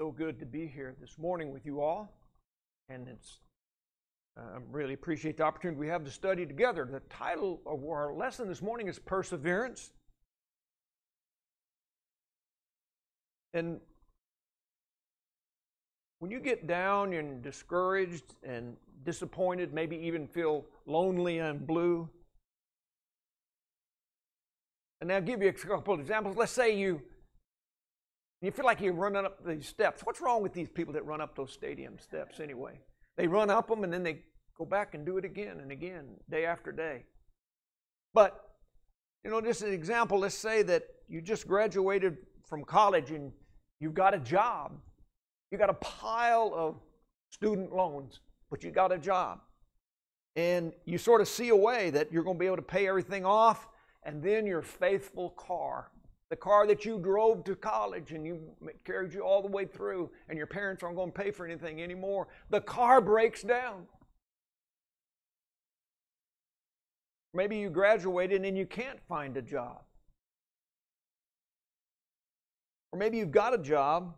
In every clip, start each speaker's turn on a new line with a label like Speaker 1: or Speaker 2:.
Speaker 1: so good to be here this morning with you all, and it's I um, really appreciate the opportunity we have to study together. The title of our lesson this morning is Perseverance. And when you get down and discouraged and disappointed, maybe even feel lonely and blue, and I'll give you a couple of examples. Let's say you you feel like you're running up these steps. What's wrong with these people that run up those stadium steps anyway? They run up them and then they go back and do it again and again, day after day. But, you know, just an example, let's say that you just graduated from college and you've got a job. You got a pile of student loans, but you got a job. And you sort of see a way that you're going to be able to pay everything off, and then your faithful car the car that you drove to college and you carried you all the way through, and your parents aren't going to pay for anything anymore. The car breaks down. Maybe you graduated and you can't find a job. Or maybe you've got a job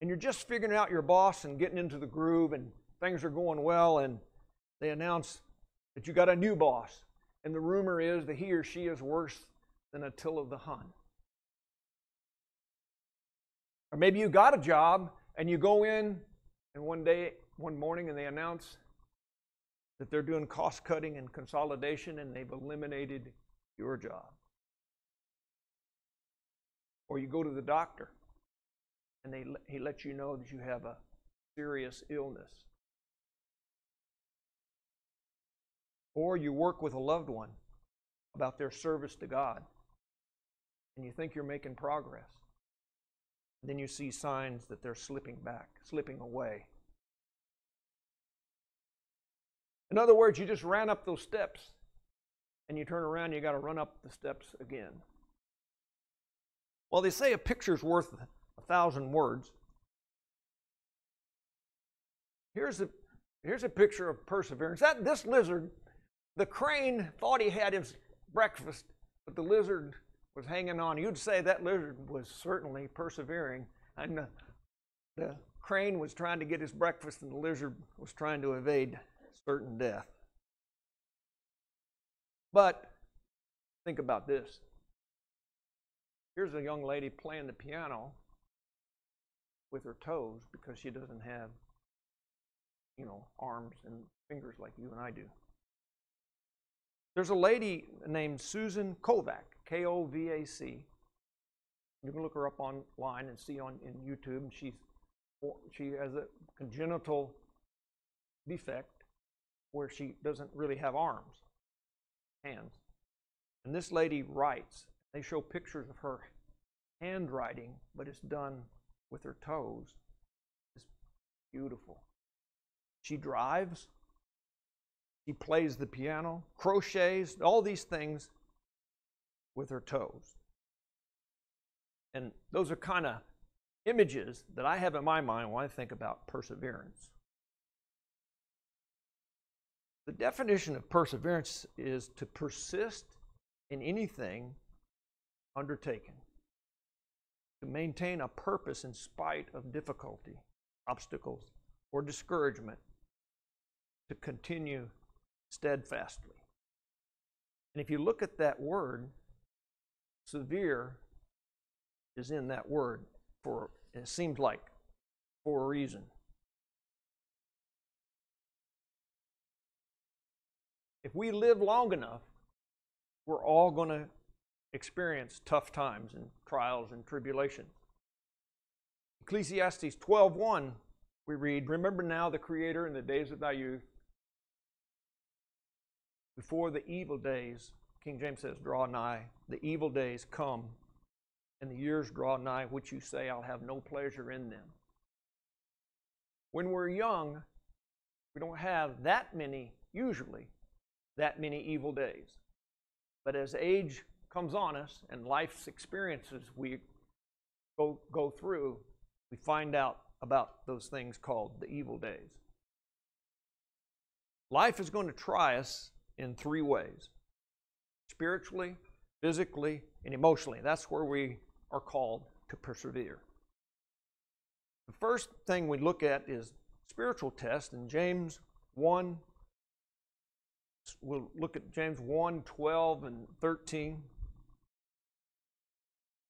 Speaker 1: and you're just figuring out your boss and getting into the groove and things are going well, and they announce that you got a new boss. And the rumor is that he or she is worse than Attila the Hun. Or maybe you got a job and you go in and one day, one morning, and they announce that they're doing cost cutting and consolidation and they've eliminated your job. Or you go to the doctor and they, he lets you know that you have a serious illness. Or you work with a loved one about their service to God and you think you're making progress. Then you see signs that they're slipping back, slipping away. In other words, you just ran up those steps and you turn around, you got to run up the steps again. Well, they say a picture's worth a thousand words. Here's a, here's a picture of perseverance. That, this lizard, the crane thought he had his breakfast, but the lizard was hanging on. You'd say that lizard was certainly persevering. And the, the crane was trying to get his breakfast, and the lizard was trying to evade certain death. But think about this. Here's a young lady playing the piano with her toes because she doesn't have, you know, arms and fingers like you and I do. There's a lady named Susan Kovac. K O V A C. You can look her up online and see on in YouTube. She's she has a congenital defect where she doesn't really have arms, hands. And this lady writes. They show pictures of her handwriting, but it's done with her toes. It's beautiful. She drives. She plays the piano, crochets, all these things with her toes. And those are kind of images that I have in my mind when I think about perseverance. The definition of perseverance is to persist in anything undertaken, to maintain a purpose in spite of difficulty, obstacles, or discouragement, to continue steadfastly. And if you look at that word, severe is in that word for it seems like for a reason. If we live long enough, we're all going to experience tough times and trials and tribulation. Ecclesiastes 12:1 we read, "Remember now the creator in the days of thy youth, before the evil days King James says, Draw nigh, the evil days come, and the years draw nigh, which you say, I'll have no pleasure in them. When we're young, we don't have that many, usually, that many evil days. But as age comes on us and life's experiences we go, go through, we find out about those things called the evil days. Life is going to try us in three ways spiritually, physically, and emotionally. That's where we are called to persevere. The first thing we look at is spiritual test in James 1. We'll look at James 1 12 and 13.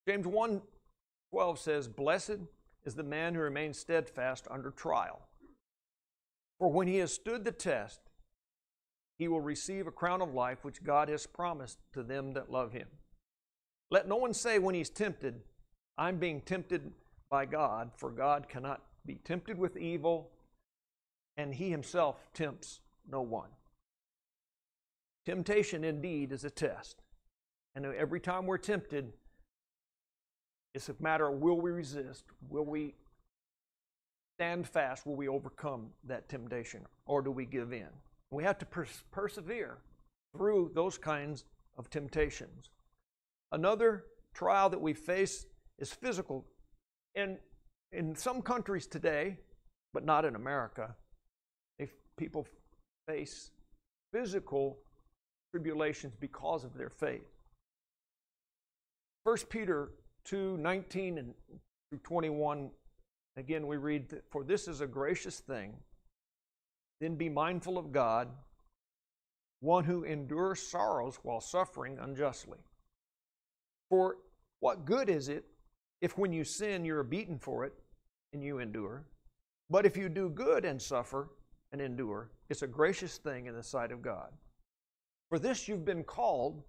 Speaker 1: James 1 12 says, Blessed is the man who remains steadfast under trial. For when he has stood the test, he will receive a crown of life which God has promised to them that love him. Let no one say when he's tempted, I'm being tempted by God, for God cannot be tempted with evil, and he himself tempts no one. Temptation indeed is a test. And every time we're tempted, it's a matter of will we resist? Will we stand fast? Will we overcome that temptation? Or do we give in? We have to pers- persevere through those kinds of temptations. Another trial that we face is physical. And in some countries today, but not in America, if people face physical tribulations because of their faith. 1 Peter 2 19 and through 21, again, we read, For this is a gracious thing. Then be mindful of God, one who endures sorrows while suffering unjustly. For what good is it if when you sin you're beaten for it and you endure? But if you do good and suffer and endure, it's a gracious thing in the sight of God. For this you've been called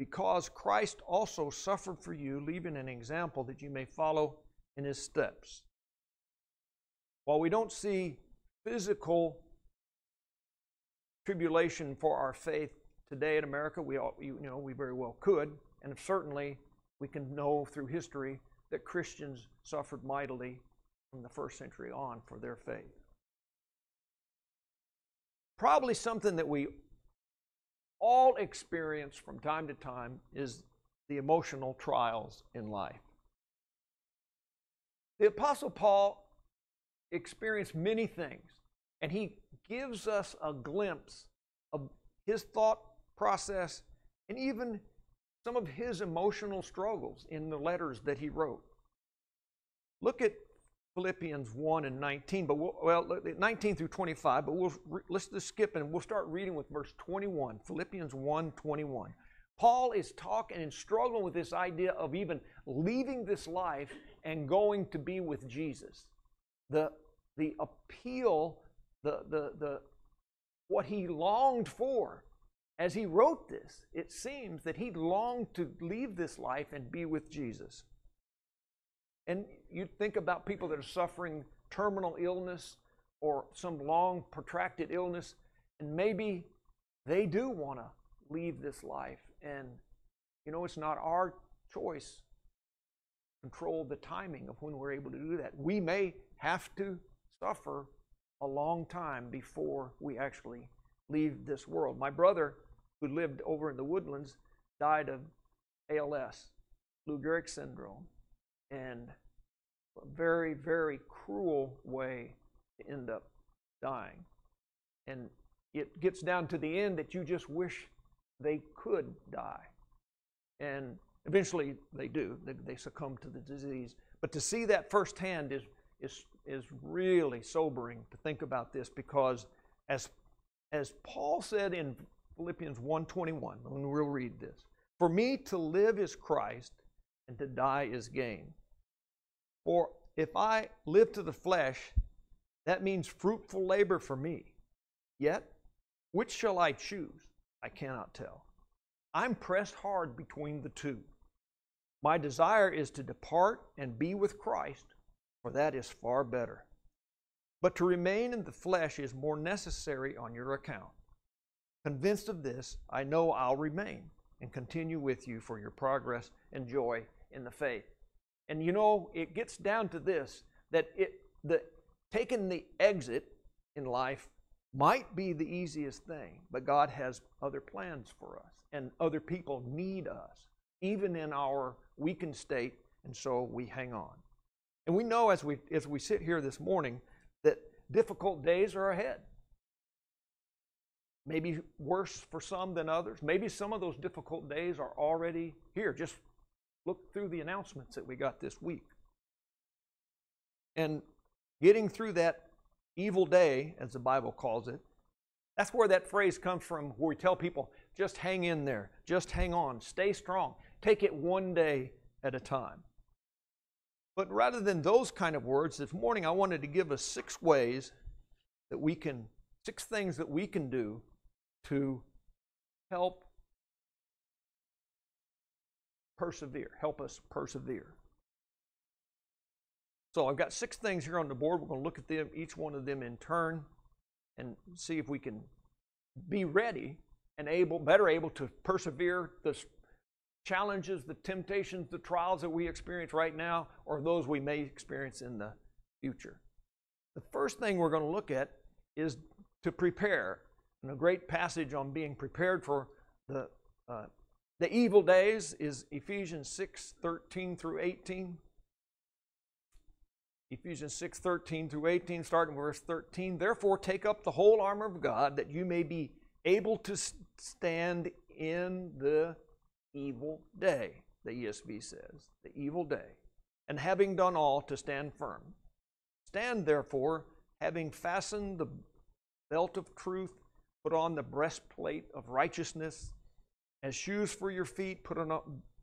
Speaker 1: because Christ also suffered for you, leaving an example that you may follow in his steps. While we don't see physical tribulation for our faith today in America, we all, you know we very well could, and certainly we can know through history that Christians suffered mightily from the first century on for their faith. Probably something that we all experience from time to time is the emotional trials in life. The Apostle Paul experienced many things, and he gives us a glimpse of his thought process and even some of his emotional struggles in the letters that he wrote. Look at Philippians 1 and 19, but we'll, well, 19 through 25, but we'll, let's just skip and we'll start reading with verse 21, Philippians 1 21. Paul is talking and struggling with this idea of even leaving this life and going to be with Jesus. The, the appeal, the, the, the, what he longed for as he wrote this, it seems that he longed to leave this life and be with Jesus. And you think about people that are suffering terminal illness or some long protracted illness, and maybe they do want to leave this life. And, you know, it's not our choice control the timing of when we're able to do that. We may have to suffer a long time before we actually leave this world. My brother, who lived over in the woodlands, died of ALS, Lou Gehrig syndrome and a very, very cruel way to end up dying. And it gets down to the end that you just wish they could die. And eventually they do, they, they succumb to the disease. But to see that firsthand is, is, is really sobering to think about this because as, as Paul said in Philippians 1.21, and we'll read this, For me to live is Christ, and to die is gain. For if I live to the flesh, that means fruitful labor for me. Yet, which shall I choose? I cannot tell. I'm pressed hard between the two. My desire is to depart and be with Christ, for that is far better. But to remain in the flesh is more necessary on your account. Convinced of this, I know I'll remain and continue with you for your progress and joy in the faith. And you know, it gets down to this that it the taking the exit in life might be the easiest thing, but God has other plans for us, and other people need us, even in our weakened state, and so we hang on. And we know as we as we sit here this morning that difficult days are ahead. Maybe worse for some than others. Maybe some of those difficult days are already here. Just Look through the announcements that we got this week. And getting through that evil day, as the Bible calls it. That's where that phrase comes from, where we tell people, just hang in there, just hang on, stay strong, take it one day at a time. But rather than those kind of words, this morning I wanted to give us six ways that we can, six things that we can do to help persevere, help us persevere. So I've got six things here on the board. We're going to look at them, each one of them in turn, and see if we can be ready and able, better able to persevere the challenges, the temptations, the trials that we experience right now, or those we may experience in the future. The first thing we're going to look at is to prepare. And a great passage on being prepared for the uh, the evil days is Ephesians 6 13 through 18. Ephesians 6 13 through 18, starting with verse 13. Therefore, take up the whole armor of God that you may be able to stand in the evil day, the ESV says, the evil day, and having done all to stand firm. Stand therefore, having fastened the belt of truth, put on the breastplate of righteousness, as shoes for your feet, put on,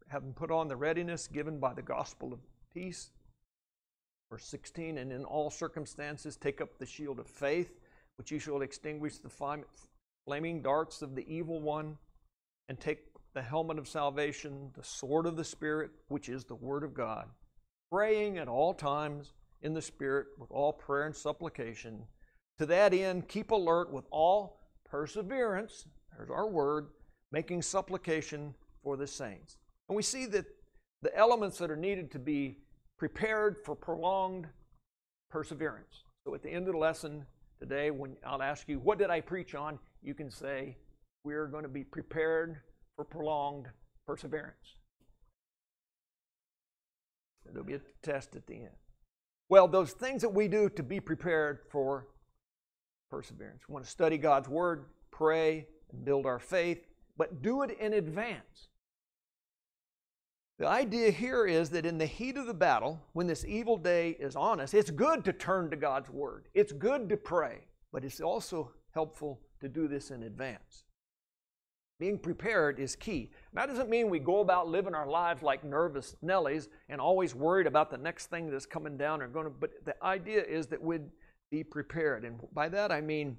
Speaker 1: having put on the readiness given by the gospel of peace. Verse 16, and in all circumstances take up the shield of faith, which you shall extinguish the flaming darts of the evil one, and take the helmet of salvation, the sword of the Spirit, which is the Word of God, praying at all times in the Spirit with all prayer and supplication. To that end, keep alert with all perseverance, there's our word, making supplication for the saints. And we see that the elements that are needed to be prepared for prolonged perseverance. So at the end of the lesson today, when I'll ask you, What did I preach on? you can say, We're going to be prepared for prolonged perseverance. There'll be a test at the end. Well, those things that we do to be prepared for perseverance. We want to study God's Word, pray, and build our faith, but do it in advance. The idea here is that in the heat of the battle, when this evil day is on us, it's good to turn to God's Word. It's good to pray, but it's also helpful to do this in advance. Being prepared is key. That doesn't mean we go about living our lives like nervous Nellies and always worried about the next thing that's coming down or going to, but the idea is that we'd be prepared. And by that I mean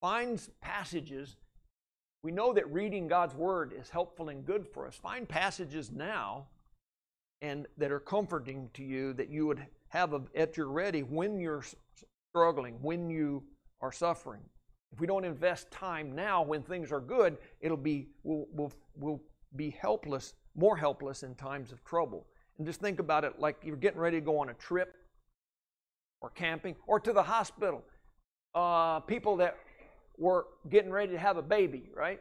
Speaker 1: find passages. We know that reading God's Word is helpful and good for us. Find passages now and that are comforting to you that you would have at your ready when you're struggling, when you are suffering. If we don't invest time now when things are good, it'll be we'll, we'll, we'll be helpless, more helpless in times of trouble. And just think about it like you're getting ready to go on a trip or camping or to the hospital. Uh, people that were getting ready to have a baby, right?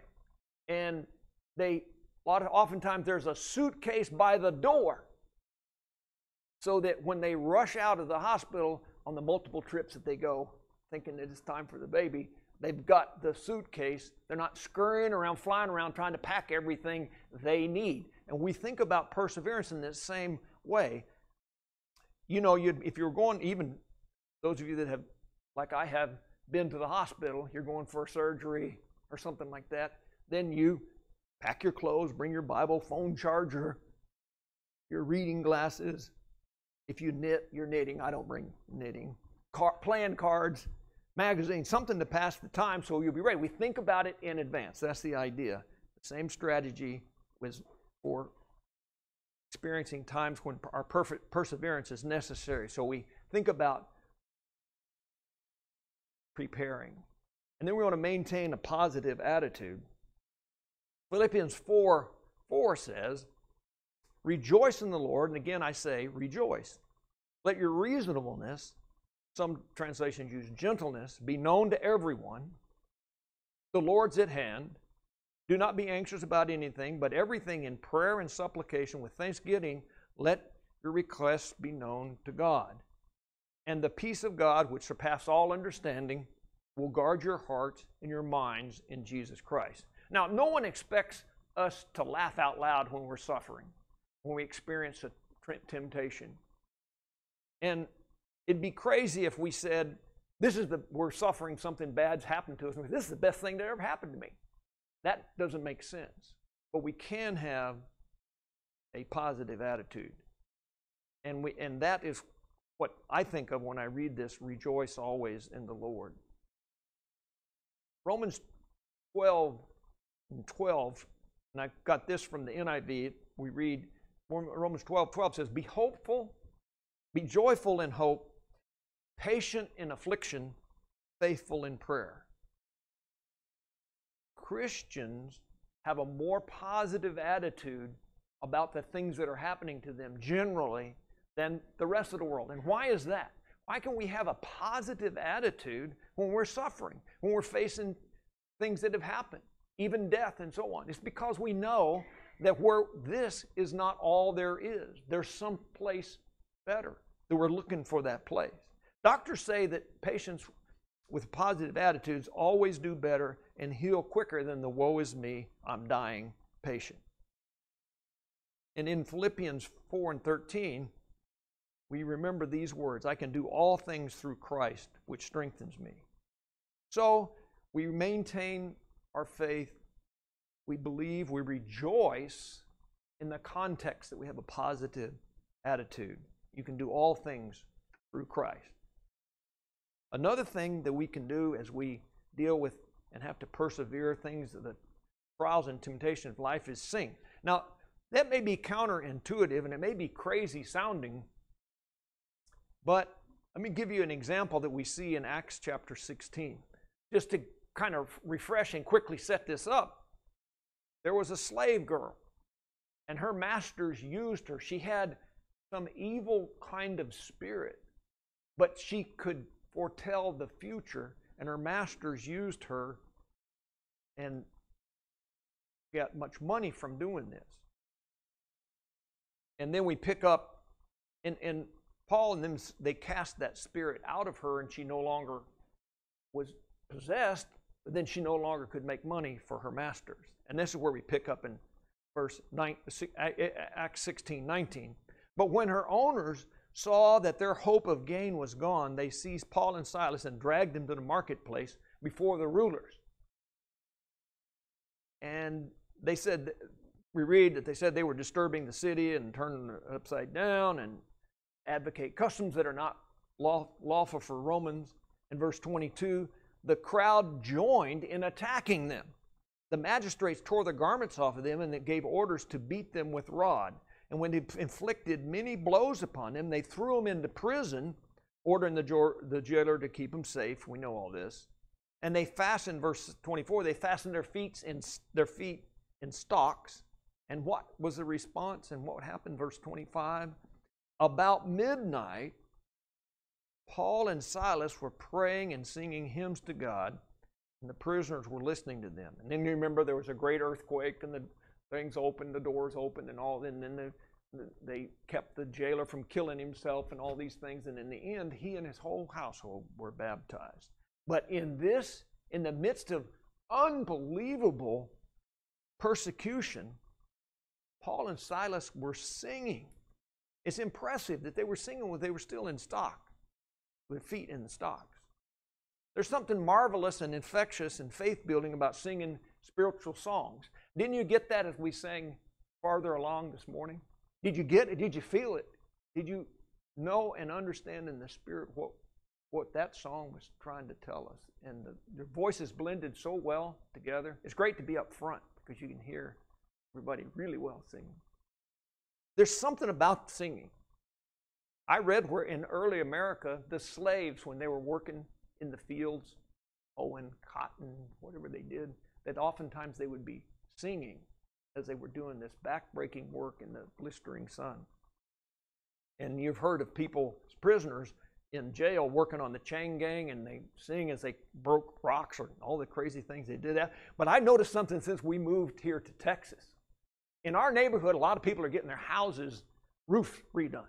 Speaker 1: And they a lot of, oftentimes there's a suitcase by the door so that when they rush out of the hospital on the multiple trips that they go thinking that it's time for the baby They've got the suitcase. They're not scurrying around, flying around, trying to pack everything they need. And we think about perseverance in this same way. You know, if you're going, even those of you that have, like I have, been to the hospital, you're going for surgery or something like that, then you pack your clothes, bring your Bible, phone charger, your reading glasses. If you knit, you're knitting. I don't bring knitting. Car, plan cards, magazine, something to pass the time so you'll be ready. We think about it in advance. That's the idea. The same strategy was for experiencing times when our perfect perseverance is necessary. So we think about preparing. And then we want to maintain a positive attitude. Philippians 4 4 says, Rejoice in the Lord. And again, I say, rejoice. Let your reasonableness some translations use gentleness, be known to everyone. The Lord's at hand. Do not be anxious about anything, but everything in prayer and supplication with thanksgiving, let your requests be known to God. And the peace of God, which surpasses all understanding, will guard your hearts and your minds in Jesus Christ. Now, no one expects us to laugh out loud when we're suffering, when we experience a temptation. And It'd be crazy if we said, this is the we're suffering something bad's happened to us. This is the best thing that ever happened to me. That doesn't make sense. But we can have a positive attitude. And we and that is what I think of when I read this, rejoice always in the Lord. Romans 12 and 12, and I got this from the NIV. We read Romans 12 12 says, Be hopeful, be joyful in hope, patient in affliction, faithful in prayer. Christians have a more positive attitude about the things that are happening to them generally than the rest of the world. And why is that? Why can we have a positive attitude when we're suffering, when we're facing things that have happened, even death and so on? It's because we know that where this is not all there is. There's some place better that we're looking for that place. Doctors say that patients with positive attitudes always do better and heal quicker than the woe is me, I'm dying patient. And in Philippians 4 and 13, we remember these words I can do all things through Christ, which strengthens me. So we maintain our faith, we believe, we rejoice in the context that we have a positive attitude. You can do all things through Christ. Another thing that we can do as we deal with and have to persevere things, the trials and temptations of life, is sing. Now, that may be counterintuitive and it may be crazy sounding, but let me give you an example that we see in Acts chapter 16. Just to kind of refresh and quickly set this up, there was a slave girl, and her masters used her. She had some evil kind of spirit, but she could foretell the future, and her masters used her and got much money from doing this. And then we pick up, and, and Paul and them, they cast that spirit out of her, and she no longer was possessed, but then she no longer could make money for her masters. And this is where we pick up in verse 9, Acts 16 19. But when her owners saw that their hope of gain was gone, they seized Paul and Silas and dragged them to the marketplace before the rulers. And they said, we read that they said they were disturbing the city and turning it upside down and advocate customs that are not lawful for Romans. In verse 22, the crowd joined in attacking them. The magistrates tore the garments off of them and gave orders to beat them with rod. And when they inflicted many blows upon them, they threw them into prison, ordering the, the jailer to keep them safe. We know all this. And they fastened, verse 24, they fastened their feet in their feet in stocks. And what was the response? And what happened? Verse 25. About midnight, Paul and Silas were praying and singing hymns to God, and the prisoners were listening to them. And then you remember there was a great earthquake, and the things opened, the doors opened, and all. And then the, the, they kept the jailer from killing himself and all these things. And in the end, he and his whole household were baptized. But in this, in the midst of unbelievable persecution, Paul and Silas were singing. It's impressive that they were singing when they were still in stock, with feet in the stocks. There's something marvelous and infectious and faith building about singing spiritual songs. Didn't you get that as we sang farther along this morning? Did you get it? Did you feel it? Did you know and understand in the Spirit what, what that song was trying to tell us? And the, the voices blended so well together. It's great to be up front because you can hear everybody really well singing. There's something about singing. I read where in early America, the slaves, when they were working in the fields, hoeing cotton, whatever they did, that oftentimes they would be singing as they were doing this backbreaking work in the blistering sun. And you've heard of people, prisoners in jail, working on the chain gang, and they sing as they broke rocks or all the crazy things they did. That. But I noticed something since we moved here to Texas. In our neighborhood, a lot of people are getting their houses roofs redone.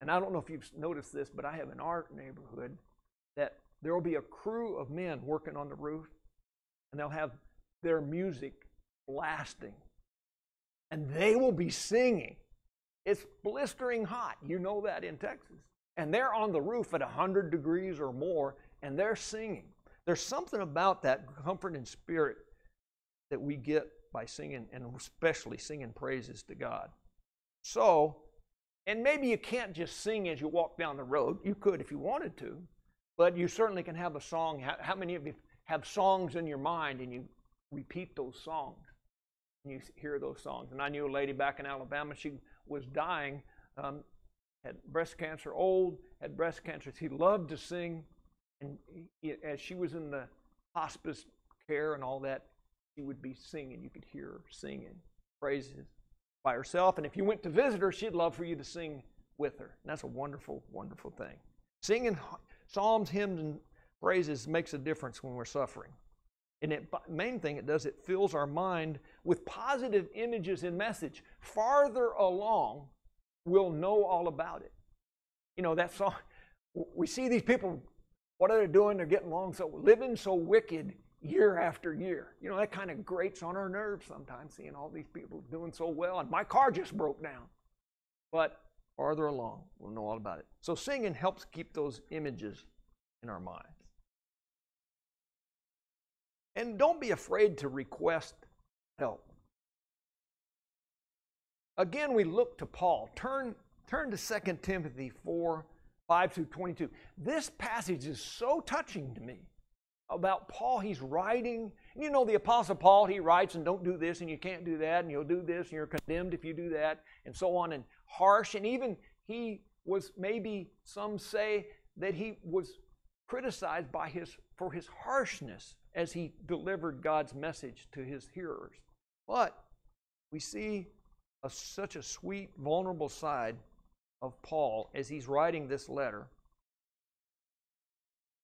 Speaker 1: And I don't know if you've noticed this, but I have in our neighborhood that there will be a crew of men working on the roof, and they'll have their music blasting. And they will be singing. It's blistering hot. You know that in Texas. and they're on the roof at 100 degrees or more, and they're singing. There's something about that comfort and spirit that we get by singing, and especially singing praises to God. So, and maybe you can't just sing as you walk down the road. You could if you wanted to, but you certainly can have a song. How many of you have songs in your mind and you repeat those songs? And you hear those songs. And I knew a lady back in Alabama, she was dying, um, had breast cancer, old, had breast cancer. She loved to sing. And as she was in the hospice care and all that, she would be singing. You could hear her singing praises by herself. And if you went to visit her, she'd love for you to sing with her. And that's a wonderful, wonderful thing. Singing psalms, hymns, and praises makes a difference when we're suffering. And the main thing it does, it fills our mind with positive images and message. Farther along, we'll know all about it. You know, that song, we see these people, what are they doing? They're getting along so, living so wicked year after year. You know, that kind of grates on our nerves sometimes, seeing all these people doing so well, and my car just broke down. But farther along, we'll know all about it. So singing helps keep those images in our minds. And don't be afraid to request help. Again, we look to Paul. Turn, turn to 2 Timothy 4 5 through 22. This passage is so touching to me about Paul. He's writing. You know, the Apostle Paul, he writes, and don't do this, and you can't do that, and you'll do this, and you're condemned if you do that, and so on, and harsh. And even he was maybe, some say, that he was criticized by his, for his harshness as he delivered God's message to his hearers. But we see a, such a sweet, vulnerable side of Paul as he's writing this letter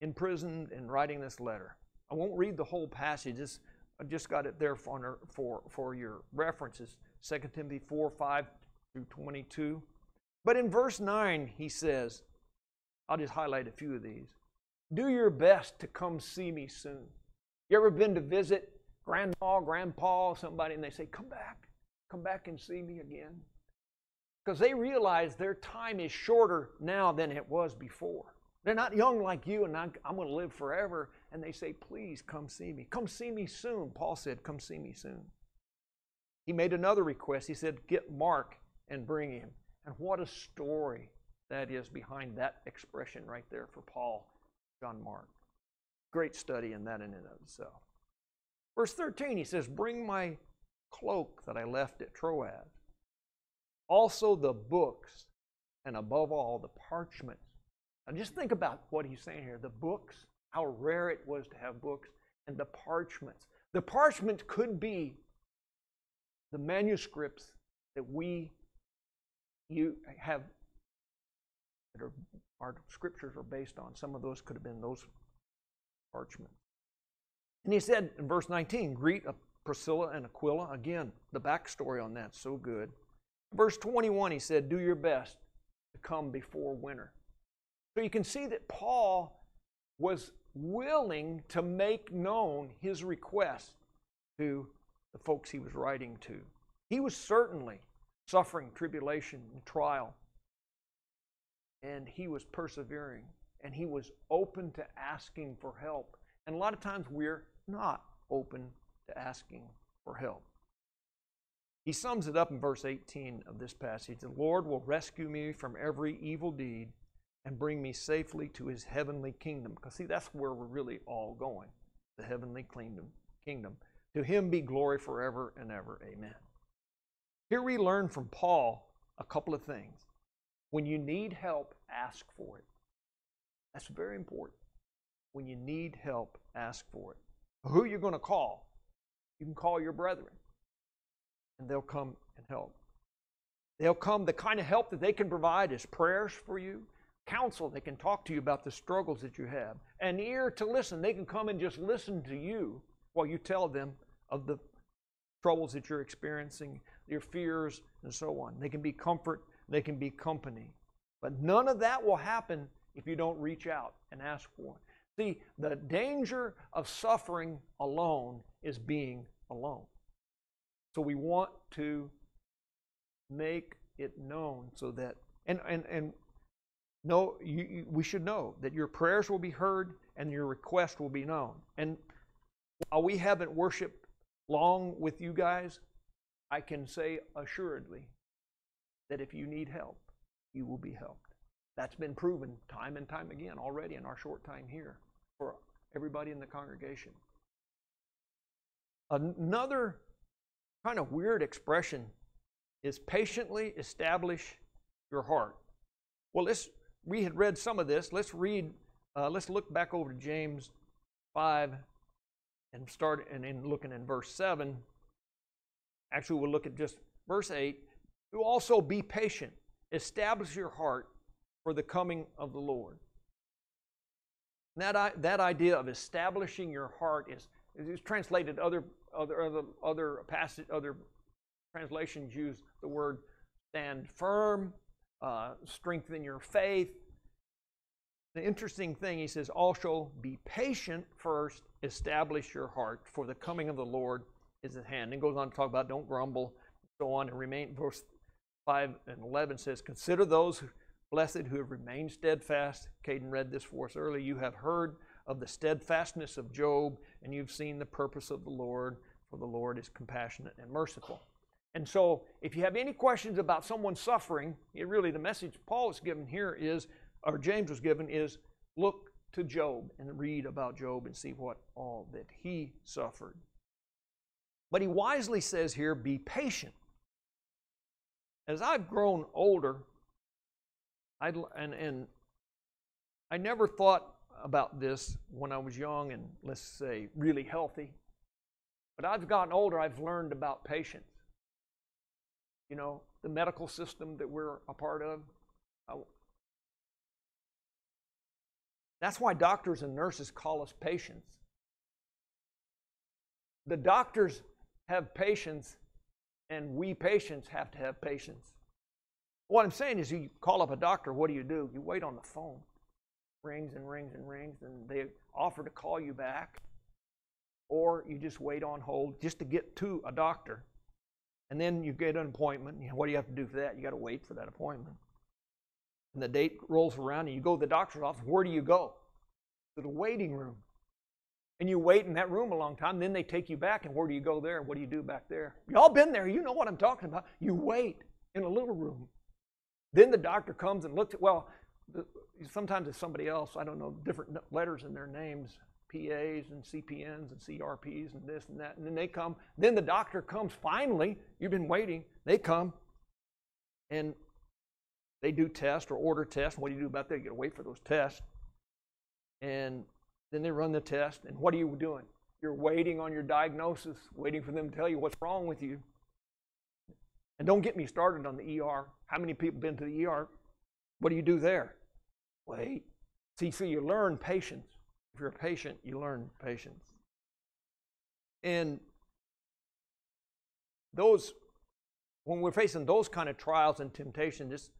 Speaker 1: imprisoned and writing this letter. I won't read the whole passage. This, I just got it there for, for, for your references 2 Timothy 4 5 through 22. But in verse 9, he says, I'll just highlight a few of these. Do your best to come see me soon. You ever been to visit grandma, grandpa, somebody, and they say, Come back, come back and see me again? Because they realize their time is shorter now than it was before. They're not young like you, and I'm, I'm going to live forever. And they say, Please come see me. Come see me soon. Paul said, Come see me soon. He made another request. He said, Get Mark and bring him. And what a story that is behind that expression right there for Paul, John Mark. Great study in that in and of itself. Verse 13, he says, Bring my cloak that I left at Troas, also the books, and above all, the parchments now just think about what he's saying here. The books, how rare it was to have books, and the parchments. The parchments could be the manuscripts that we you have that are, our scriptures are based on. Some of those could have been those parchments. And he said in verse 19, greet Priscilla and Aquila. Again, the backstory on that so good. Verse 21, he said, do your best to come before winter. So you can see that Paul was willing to make known his request to the folks he was writing to. He was certainly suffering tribulation and trial, and he was persevering, and he was open to asking for help. And a lot of times we're not open to asking for help. He sums it up in verse 18 of this passage The Lord will rescue me from every evil deed and bring me safely to his heavenly kingdom. Because, see, that's where we're really all going the heavenly kingdom. kingdom. To him be glory forever and ever. Amen. Here we learn from Paul a couple of things. When you need help, ask for it. That's very important. When you need help, ask for it. Who you're you going to call? You can call your brethren, and they'll come and help. They'll come, the kind of help that they can provide is prayers for you, counsel. They can talk to you about the struggles that you have. An ear to listen. They can come and just listen to you while you tell them of the troubles that you're experiencing, your fears, and so on. They can be comfort, they can be company. But none of that will happen if you don't reach out and ask for it. See, the danger of suffering alone is being alone. So we want to make it known so that, and, and, and know you, you, we should know that your prayers will be heard and your request will be known. And while we haven't worshiped long with you guys, I can say assuredly that if you need help, you will be helped. That's been proven time and time again already in our short time here for everybody in the congregation. Another kind of weird expression is patiently establish your heart. Well, let's we had read some of this. Let's read. Uh, let's look back over to James five and start and in looking in verse seven. Actually, we'll look at just verse eight. You also be patient. Establish your heart for the coming of the Lord. That, that idea of establishing your heart is, is translated other other other other passage other translations use the word stand firm, uh, strengthen your faith. The interesting thing he says also be patient first, establish your heart, for the coming of the Lord is at hand. And goes on to talk about don't grumble, so on, and remain. Verse 5 and 11 says, Consider those blessed who have remained steadfast. Caden read this for us early. You have heard of the steadfastness of Job, and you've seen the purpose of the Lord, for the Lord is compassionate and merciful. And so, if you have any questions about someone suffering, it really the message Paul is given here is, or James was given, is look to Job and read about Job and see what all that he suffered. But he wisely says here, be patient. As I've grown older, I and and I never thought about this when I was young and let's say really healthy. But I've gotten older, I've learned about patience. You know, the medical system that we're a part of. I, that's why doctors and nurses call us patients. The doctors have patience, and we patients have to have patience. What I'm saying is, you call up a doctor, what do you do? You wait on the phone. Rings and rings and rings, and they offer to call you back. Or you just wait on hold just to get to a doctor. And then you get an appointment. What do you have to do for that? You got to wait for that appointment. And the date rolls around, and you go to the doctor's office. Where do you go? To the waiting room. And you wait in that room a long time. Then they take you back, and where do you go there? What do you do back there? Y'all been there. You know what I'm talking about. You wait in a little room. Then the doctor comes and looks at, well, sometimes it's somebody else. I don't know, different letters in their names. PAs and CPNs and CRPs and this and that. And then they come. Then the doctor comes finally. You've been waiting. They come and they do tests or order tests. What do you do about that? You got to wait for those tests. And then they run the test. And what are you doing? You're waiting on your diagnosis, waiting for them to tell you what's wrong with you. And don't get me started on the ER. How many people been to the ER? What do you do there? Wait. See, so you learn patience. If you're a patient, you learn patience. And those, when we're facing those kind of trials and temptations, it's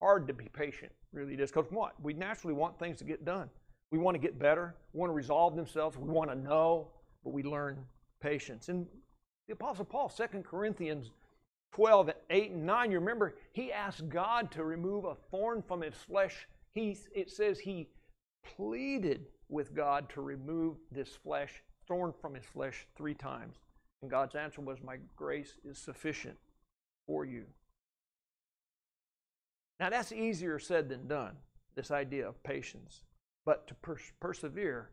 Speaker 1: hard to be patient, really is. Because what? We naturally want things to get done. We want to get better. We want to resolve themselves. We want to know, but we learn patience. And the Apostle Paul, Second Corinthians 12, 8, and 9, you remember, he asked God to remove a thorn from his flesh. He, it says he pleaded with God to remove this flesh, thorn from his flesh, three times. And God's answer was, My grace is sufficient for you. Now, that's easier said than done, this idea of patience. But to pers- persevere,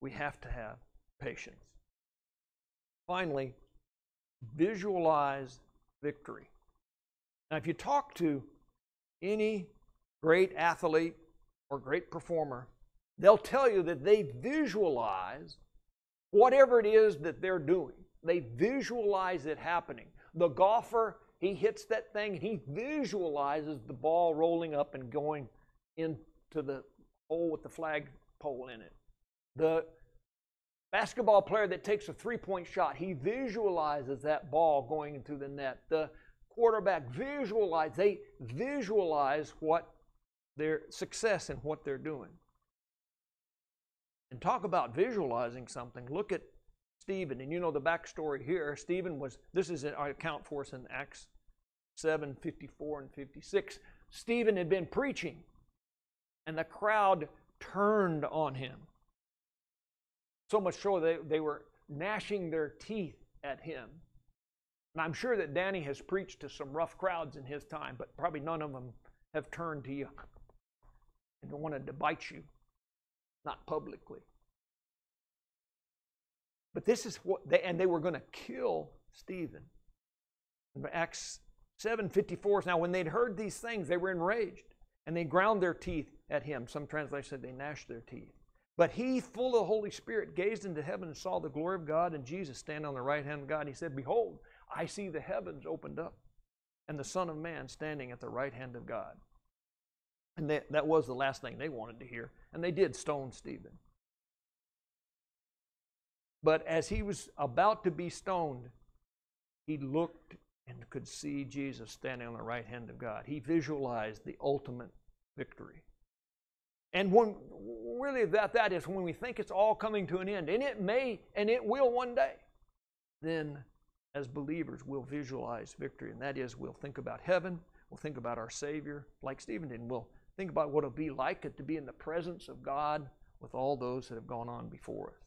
Speaker 1: we have to have patience. Finally, visualize victory. Now, if you talk to any great athlete or great performer, they'll tell you that they visualize whatever it is that they're doing. They visualize it happening. The golfer, he hits that thing and he visualizes the ball rolling up and going into the hole with the flagpole in it. The basketball player that takes a three point shot, he visualizes that ball going into the net. The quarterback visualize, they visualize what their success and what they're doing. And talk about visualizing something. Look at Stephen, and you know the backstory here. Stephen was, this is an account for us in Acts 7 54 and 56. Stephen had been preaching, And the crowd turned on him. So much so they, they were gnashing their teeth at him. And I'm sure that Danny has preached to some rough crowds in his time, but probably none of them have turned to you and wanted to bite you, not publicly. But this is what they, and they were going to kill Stephen. Acts 7:54. Now, when they'd heard these things, they were enraged, and they ground their teeth at him. Some translations said they gnashed their teeth. But he, full of the Holy Spirit, gazed into heaven and saw the glory of God and Jesus stand on the right hand of God. And he said, Behold, I see the heavens opened up, and the Son of Man standing at the right hand of God. And that, that was the last thing they wanted to hear. And they did stone Stephen. But as he was about to be stoned, he looked and could see Jesus standing on the right hand of God. He visualized the ultimate victory. And when really that that is when we think it's all coming to an end, and it may and it will one day, then as believers we'll visualize victory, and that is we'll think about heaven, we'll think about our Savior, like Stephen did, we'll think about what it'll be like to be in the presence of God with all those that have gone on before us.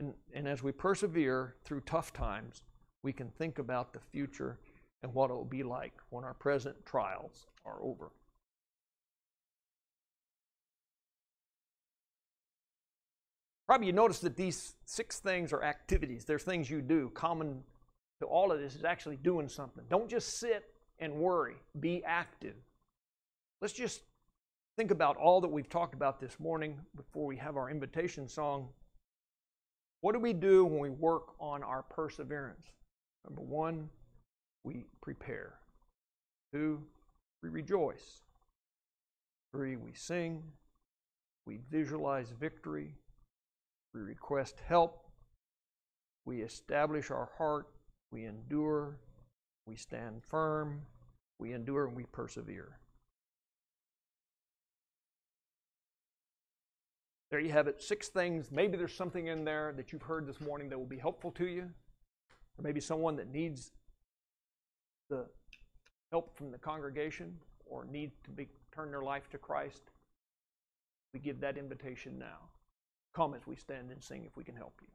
Speaker 1: And, and as we persevere through tough times, we can think about the future and what it will be like when our present trials are over. Probably you notice that these six things are activities. They're things you do. Common to all of this is actually doing something. Don't just sit and worry, be active. Let's just think about all that we've talked about this morning before we have our invitation song. What do we do when we work on our perseverance? Number one, we prepare. Two, we rejoice. Three, we sing. We visualize victory. We request help. We establish our heart. We endure. We stand firm. We endure and we persevere. There you have it. Six things. Maybe there's something in there that you've heard this morning that will be helpful to you, or maybe someone that needs the help from the congregation or needs to be, turn their life to Christ. We give that invitation now. Come as we stand and sing if we can help you.